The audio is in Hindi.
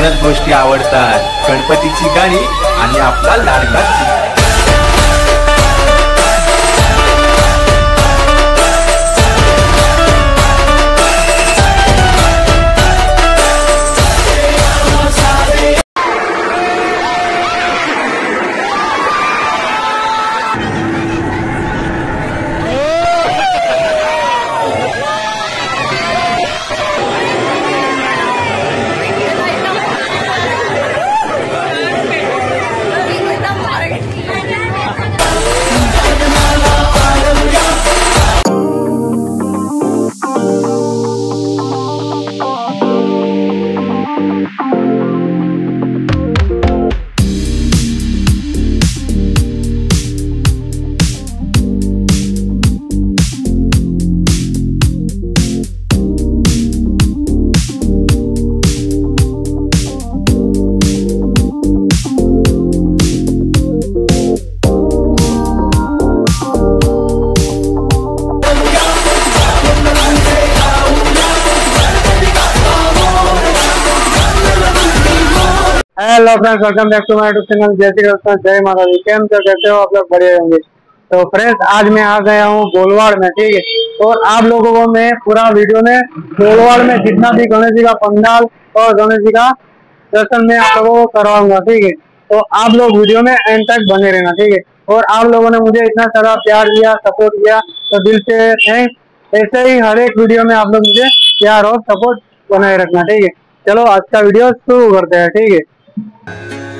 दोनच गोष्टी आवडतात. गणपतीची गाणी आणि आपला लाडका hello friends welcome back to my channel जय श्री कृष्ण, जय माता दी केम तो कहते हो? आप लोग बढ़िया होंगे। तो फ्रेंड्स आज मैं आ गया हूँ बोलवाड़ में, ठीक है? और आप लोगों को मैं पूरा वीडियो में बोलवाड़ में जितना भी गणेश जी का पंडाल और गणेश जी का दर्शन मैं आप लोगों को करवाऊँगा, ठीक है? तो आप लोग वीडियो में एंड तक बने रहना, ठीक है? और आप लोगों ने मुझे इतना सारा प्यार दिया सपोर्ट किया तो दिल से थैंक ऐसे ही हर एक वीडियो में आप लोग मुझे प्यार और सपोर्ट बनाए रखना, ठीक है? चलो, आज का वीडियो शुरू करते हैं, ठीक है? Música